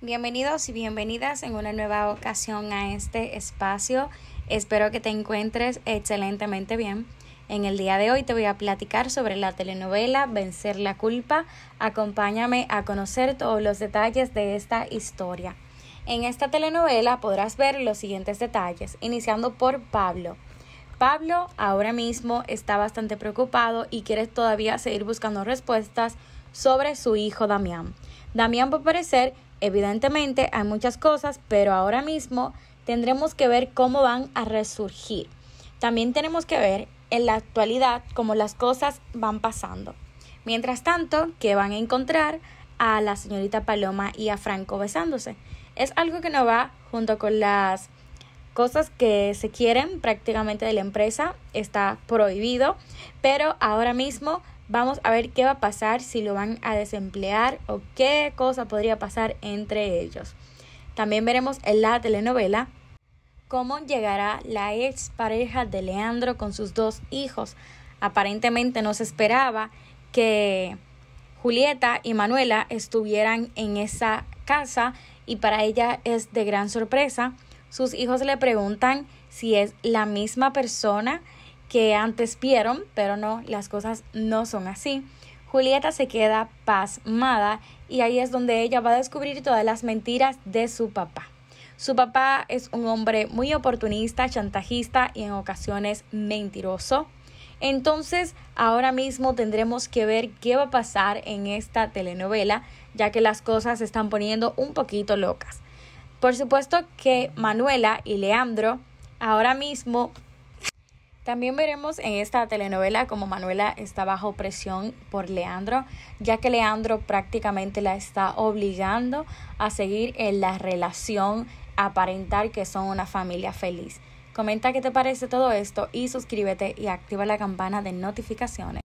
Bienvenidos y bienvenidas en una nueva ocasión a este espacio. Espero que te encuentres excelentemente bien. En el día de hoy te voy a platicar sobre la telenovela Vencer la culpa. Acompáñame a conocer todos los detalles de esta historia. En esta telenovela podrás ver los siguientes detalles, iniciando por Pablo. Pablo ahora mismo está bastante preocupado y quiere todavía seguir buscando respuestas sobre su hijo Damián. Damián, por parecer, Evidentemente hay muchas cosas, pero ahora mismo tendremos que ver cómo van a resurgir. También tenemos que ver en la actualidad cómo las cosas van pasando. Mientras tanto, que van a encontrar a la señorita Paloma y a Franco besándose. Es algo que no va junto con las cosas que se quieren prácticamente de la empresa. Está prohibido, pero ahora mismo Vamos a ver qué va a pasar si lo van a desemplear o qué cosa podría pasar entre ellos. También veremos en la telenovela cómo llegará la ex pareja de Leandro con sus dos hijos. Aparentemente no se esperaba que Julieta y Manuela estuvieran en esa casa y para ella es de gran sorpresa. Sus hijos le preguntan si es la misma persona que antes vieron, pero no, las cosas no son así. Julieta se queda pasmada y ahí es donde ella va a descubrir todas las mentiras de su papá. Su papá es un hombre muy oportunista, chantajista y en ocasiones mentiroso. Entonces, ahora mismo tendremos que ver qué va a pasar en esta telenovela, ya que las cosas se están poniendo un poquito locas. Por supuesto que Manuela y Leandro ahora mismo también veremos en esta telenovela como Manuela está bajo presión por Leandro, ya que Leandro prácticamente la está obligando a seguir en la relación, aparentar que son una familia feliz. Comenta qué te parece todo esto y suscríbete y activa la campana de notificaciones.